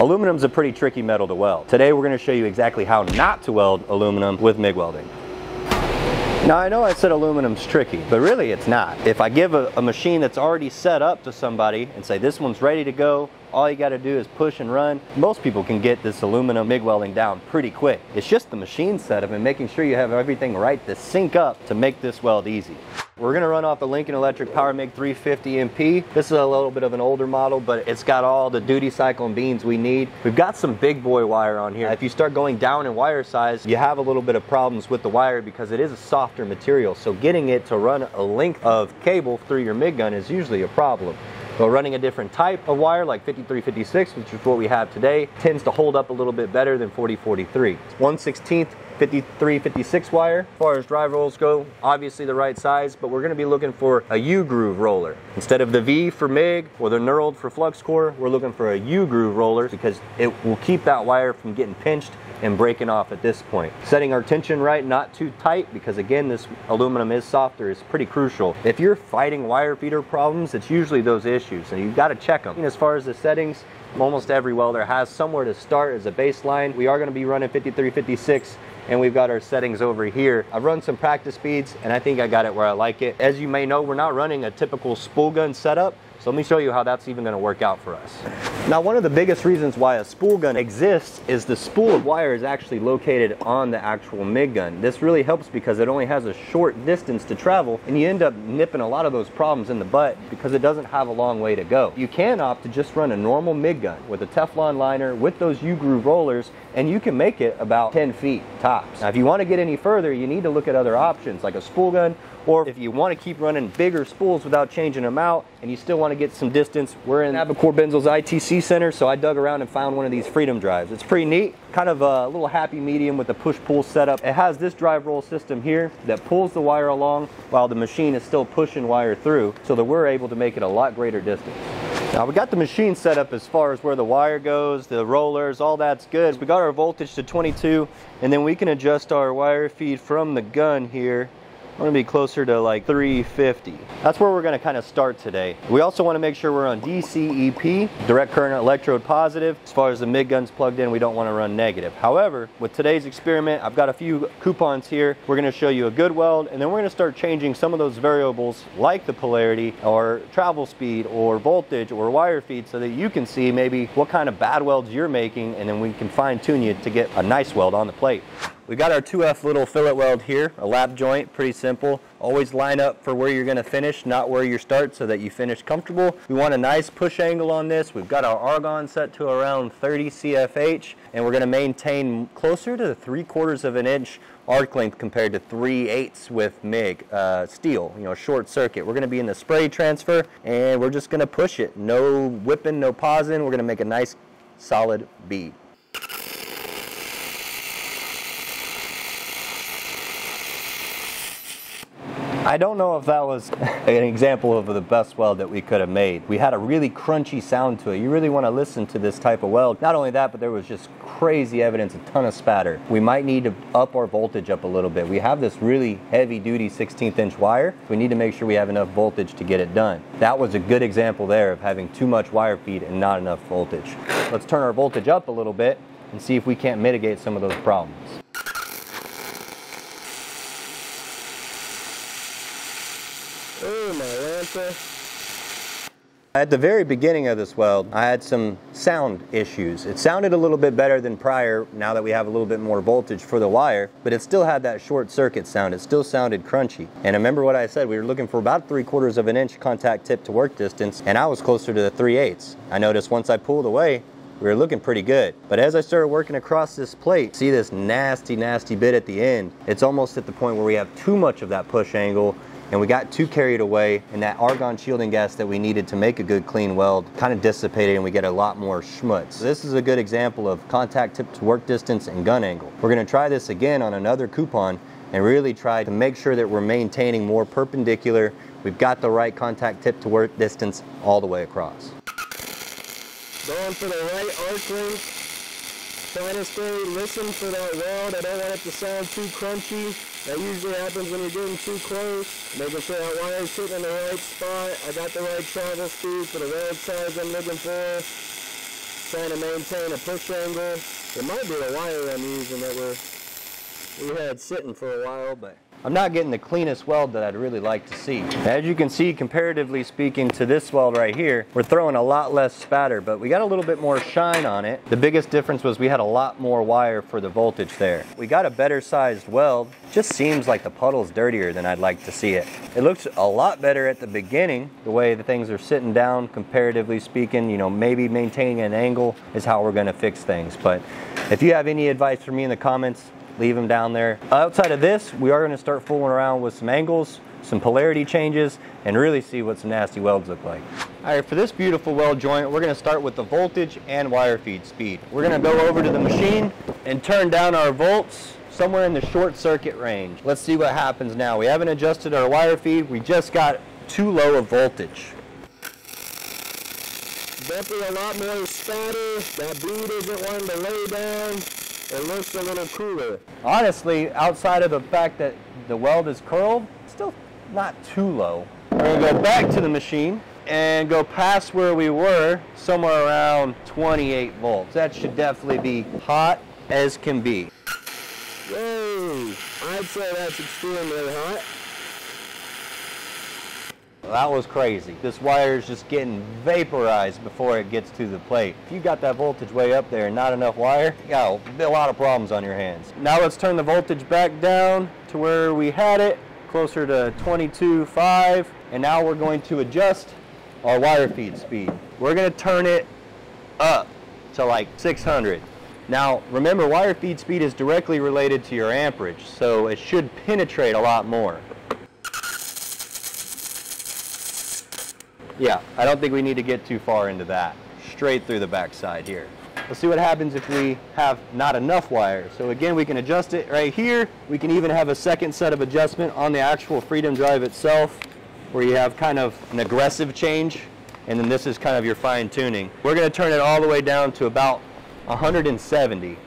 Aluminum's a pretty tricky metal to weld. Today we're going to show you exactly how not to weld aluminum with MIG welding. Now I know I said aluminum's tricky, but really it's not. If I give a, a, machine that's already set up to somebody and say this one's ready to go, all you gotta do is push and run. Most people can get this aluminum MIG welding down pretty quick. It's just the machine setup and making sure you have everything right to sync up to make this weld easy. We're gonna run off the Lincoln Electric Power MIG 350 MP. This is a little bit of an older model, but it's got all the duty cycle and beans we need. We've got some big boy wire on here. If you start going down in wire size, you have a little bit of problems with the wire because it is a softer material. So getting it to run a length of cable through your MIG gun is usually a problem. But running a different type of wire like 5356, which is what we have today, tends to hold up a little bit better than 4043. 1 16th 5356 wire. As far as drive rolls go, obviously the right size, but we're gonna be looking for a U-groove roller. Instead of the V for MIG or the knurled for flux core, we're looking for a U-groove roller because it will keep that wire from getting pinched and breaking off at this point. Setting our tension right, not too tight, because again, this aluminum is softer, is pretty crucial. If you're fighting wire feeder problems, it's usually those issues, and you've got to check them. As far as the settings, almost every welder has somewhere to start as a baseline. We are going to be running 5356 and we've got our settings over here. I've run some practice speeds and I think I got it where I like it. As you may know, we're not running a typical spool gun setup. So let me show you how that's even gonna work out for us. Now, one of the biggest reasons why a spool gun exists is the spool of wire is actually located on the actual MIG gun. This really helps because it only has a short distance to travel and you end up nipping a lot of those problems in the butt because it doesn't have a long way to go. You can opt to just run a normal MIG gun with a Teflon liner with those U-groove rollers and you can make it about 10 feet tops. Now, if you wanna get any further, you need to look at other options like a spool gun or if you want to keep running bigger spools without changing them out and you still want to get some distance, we're in Navicore Benzels ITC Center, so I dug around and found one of these Freedom drives. It's pretty neat, kind of a little happy medium with a push-pull setup. It has this drive roll system here that pulls the wire along while the machine is still pushing wire through so that we're able to make it a lot greater distance. Now we got the machine set up as far as where the wire goes, the rollers, all that's good. We got our voltage to 22 and then we can adjust our wire feed from the gun here we're gonna be closer to like 350. That's where we're gonna kind of start today. We also wanna make sure we're on DCEP, direct current electrode positive. As far as the MIG gun's plugged in, we don't wanna run negative. However, with today's experiment, I've got a few coupons here. We're gonna show you a good weld, and then we're gonna start changing some of those variables like the polarity or travel speed or voltage or wire feed so that you can see maybe what kind of bad welds you're making, and then we can fine tune you to get a nice weld on the plate. We got our 2F little fillet weld here, a lap joint, pretty simple. Always line up for where you're gonna finish, not where you start so that you finish comfortable. We want a nice push angle on this. We've got our argon set to around 30 CFH and we're gonna maintain closer to three quarters of an inch arc length compared to 3 eighths with MIG uh, steel, you know, short circuit. We're gonna be in the spray transfer and we're just gonna push it. No whipping, no pausing. We're gonna make a nice solid bead. I don't know if that was an example of the best weld that we could have made. We had a really crunchy sound to it. You really want to listen to this type of weld. Not only that, but there was just crazy evidence, a ton of spatter. We might need to up our voltage up a little bit. We have this really heavy duty 16th inch wire. We need to make sure we have enough voltage to get it done. That was a good example there of having too much wire feed and not enough voltage. Let's turn our voltage up a little bit and see if we can't mitigate some of those problems. At the very beginning of this weld, I had some sound issues. It sounded a little bit better than prior now that we have a little bit more voltage for the wire, but it still had that short circuit sound. It still sounded crunchy. And remember what I said, we were looking for about three quarters of an inch contact tip to work distance, and I was closer to the 3 eighths. I noticed once I pulled away, we were looking pretty good. But as I started working across this plate, see this nasty, nasty bit at the end, it's almost at the point where we have too much of that push angle and we got too carried away and that argon shielding gas that we needed to make a good clean weld kind of dissipated and we get a lot more schmutz. This is a good example of contact tip to work distance and gun angle. We're going to try this again on another coupon and really try to make sure that we're maintaining more perpendicular. We've got the right contact tip to work distance all the way across. Going for the right arc length. Trying to stay, listen for that weld. I don't want it to sound too crunchy. That usually happens when you're getting too close. Making sure that wire's hitting in the right spot. I got the right travel speed for the weld size I'm looking for. trying to maintain a push angle. It might be the wire I'm using that we're, we had sitting for a while, but I'm not getting the cleanest weld that I'd really like to see. As you can see, comparatively speaking to this weld right here, we're throwing a lot less spatter, but we got a little bit more shine on it. The biggest difference was we had a lot more wire for the voltage there. We got a better sized weld. Just seems like the puddle's dirtier than I'd like to see it. It looks a lot better at the beginning, the way the things are sitting down, comparatively speaking. You know, maybe maintaining an angle is how we're gonna fix things. But if you have any advice for me in the comments, leave them down there. Outside of this, we are gonna start fooling around with some angles, some polarity changes, and really see what some nasty welds look like. All right, for this beautiful weld joint, we're gonna start with the voltage and wire feed speed. We're gonna go over to the machine and turn down our volts somewhere in the short circuit range. Let's see what happens now. We haven't adjusted our wire feed. We just got too low of voltage. definitely a lot more spatter. That bead isn't wanting to lay down. It looks a little cooler. Honestly, outside of the fact that the weld is curled, still not too low. We're gonna go back to the machine and go past where we were, somewhere around 28 volts. That should definitely be hot as can be. Whoa, I'd say that's extremely hot. That was crazy. This wire is just getting vaporized before it gets to the plate. If you got that voltage way up there and not enough wire, you got a lot of problems on your hands. Now let's turn the voltage back down to where we had it, closer to 22.5, and now we're going to adjust our wire feed speed. We're gonna turn it up to like 600. Now, remember, wire feed speed is directly related to your amperage, so it should penetrate a lot more. Yeah, I don't think we need to get too far into that. Straight through the backside here. Let's see what happens if we have not enough wire. So again, we can adjust it right here. We can even have a second set of adjustment on the actual Freedom Drive itself, where you have kind of an aggressive change, and then this is kind of your fine tuning. We're gonna turn it all the way down to about 170.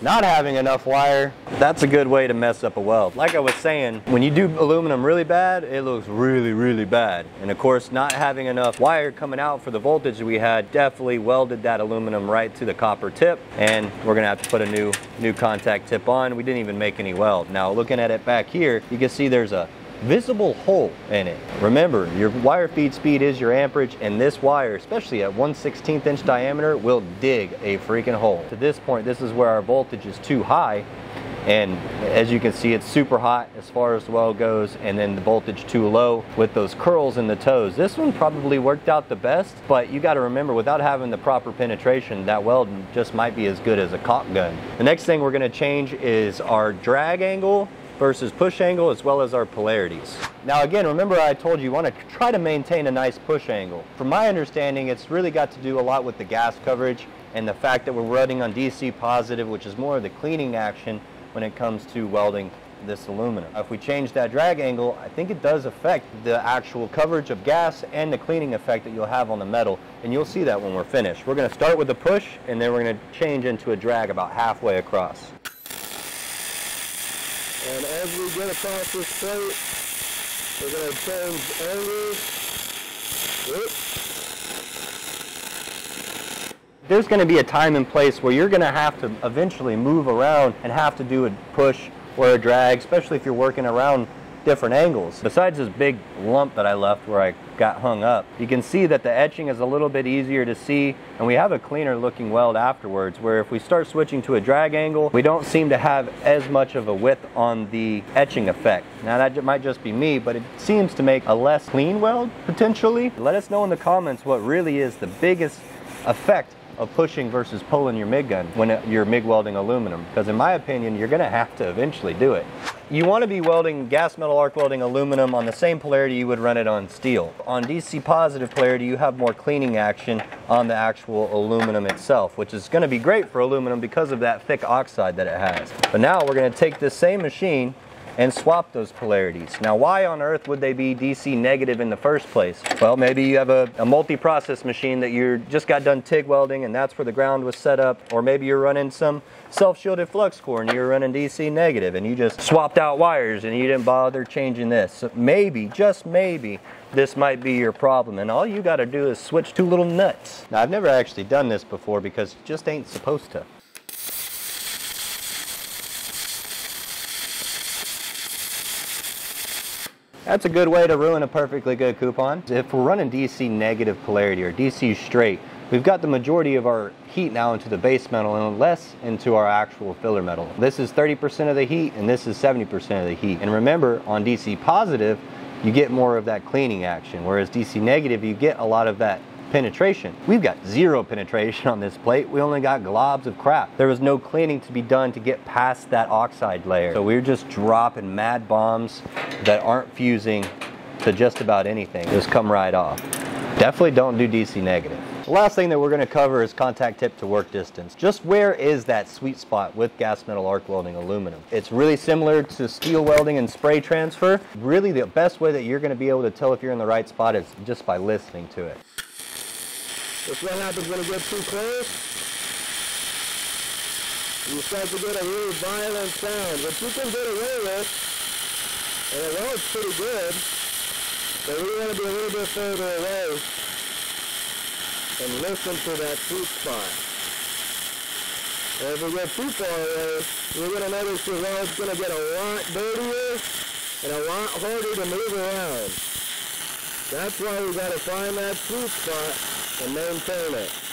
Not having enough wire, that's a good way to mess up a weld. Like I was saying, when you do aluminum really bad, it looks really, really bad. And of course, not having enough wire coming out for the voltage we had definitely welded that aluminum right to the copper tip. And we're gonna have to put a new, new contact tip on. We didn't even make any weld. Now looking at it back here, you can see there's a visible hole in it. Remember, your wire feed speed is your amperage, and this wire, especially at 1 16th inch diameter, will dig a freaking hole. To this point, this is where our voltage is too high, and as you can see, it's super hot as far as the weld goes, and then the voltage too low with those curls in the toes. This one probably worked out the best, but you gotta remember, without having the proper penetration, that weld just might be as good as a caulk gun. The next thing we're gonna change is our drag angle versus push angle as well as our polarities. Now again, remember I told you you want to try to maintain a nice push angle. From my understanding, it's really got to do a lot with the gas coverage and the fact that we're running on DC positive, which is more of the cleaning action when it comes to welding this aluminum. If we change that drag angle, I think it does affect the actual coverage of gas and the cleaning effect that you'll have on the metal, and you'll see that when we're finished. We're gonna start with a push, and then we're gonna change into a drag about halfway across. And as we get across this plate, we're going to change angles. There's going to be a time and place where you're going to have to eventually move around and have to do a push or a drag, especially if you're working around different angles. Besides this big lump that I left where I got hung up, you can see that the etching is a little bit easier to see and we have a cleaner looking weld afterwards where if we start switching to a drag angle, we don't seem to have as much of a width on the etching effect. Now that might just be me, but it seems to make a less clean weld potentially. Let us know in the comments what really is the biggest effect of pushing versus pulling your MIG gun when uh, you're MIG welding aluminum. Because in my opinion, you're gonna have to eventually do it. You wanna be welding gas metal arc welding aluminum on the same polarity you would run it on steel. On DC positive polarity, you have more cleaning action on the actual aluminum itself, which is gonna be great for aluminum because of that thick oxide that it has. But now we're gonna take this same machine and swap those polarities. Now, why on earth would they be DC negative in the first place? Well, maybe you have a, a multi-process machine that you just got done TIG welding and that's where the ground was set up, or maybe you're running some self-shielded flux core and you're running DC negative and you just swapped out wires and you didn't bother changing this. So maybe, just maybe, this might be your problem and all you got to do is switch two little nuts. Now I've never actually done this before because it just ain't supposed to. That's a good way to ruin a perfectly good coupon. If we're running DC negative polarity or DC straight, we've got the majority of our heat now into the base metal and less into our actual filler metal. This is 30% of the heat and this is 70% of the heat. And remember, on DC positive, you get more of that cleaning action, whereas DC negative, you get a lot of that penetration. We've got zero penetration on this plate. We only got globs of crap. There was no cleaning to be done to get past that oxide layer. So we are just dropping mad bombs that aren't fusing to just about anything. Just come right off. Definitely don't do DC negative. The last thing that we're going to cover is contact tip to work distance. Just where is that sweet spot with gas metal arc welding aluminum? It's really similar to steel welding and spray transfer. Really the best way that you're going to be able to tell if you're in the right spot is just by listening to it. That's what happens when you get too close. You start to get a really violent sound, which you can get away with. And it was pretty good. But we want to be a little bit further away and listen to that sweet spot. And if we get too far away, you're going to notice your weld's going to get a lot dirtier and a lot harder to move around. That's why we got to find that sweet spot and maintain it.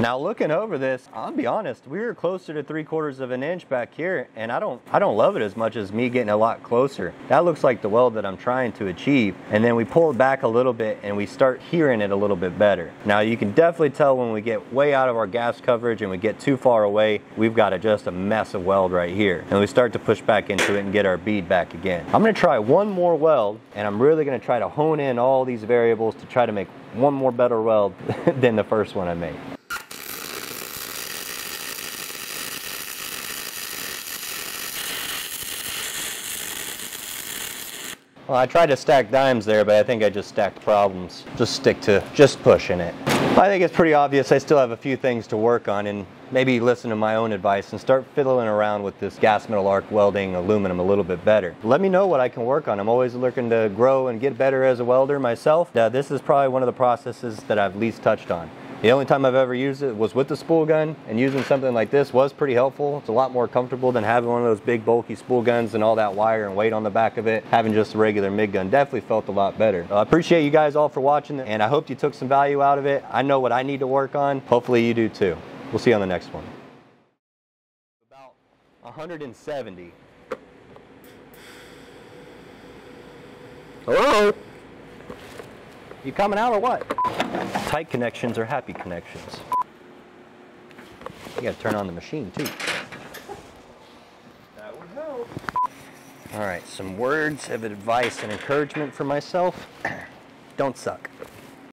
Now looking over this, I'll be honest, we were closer to three quarters of an inch back here and I don't I don't love it as much as me getting a lot closer. That looks like the weld that I'm trying to achieve. And then we pull back a little bit and we start hearing it a little bit better. Now you can definitely tell when we get way out of our gas coverage and we get too far away, we've got a, just a mess of weld right here. And we start to push back into it and get our bead back again. I'm gonna try one more weld and I'm really gonna try to hone in all these variables to try to make one more better weld than the first one I made. Well, I tried to stack dimes there, but I think I just stacked problems. Just stick to just pushing it. I think it's pretty obvious I still have a few things to work on and maybe listen to my own advice and start fiddling around with this gas metal arc welding aluminum a little bit better. Let me know what I can work on. I'm always looking to grow and get better as a welder myself. Uh, this is probably one of the processes that I've least touched on. The only time I've ever used it was with the spool gun, and using something like this was pretty helpful. It's a lot more comfortable than having one of those big bulky spool guns and all that wire and weight on the back of it. Having just a regular MIG gun definitely felt a lot better. I appreciate you guys all for watching, and I hope you took some value out of it. I know what I need to work on. Hopefully you do too. We'll see you on the next one. About 170. Hello? You coming out or what? Tight connections are happy connections. You gotta turn on the machine too. That would help. All right, some words of advice and encouragement for myself. Don't suck.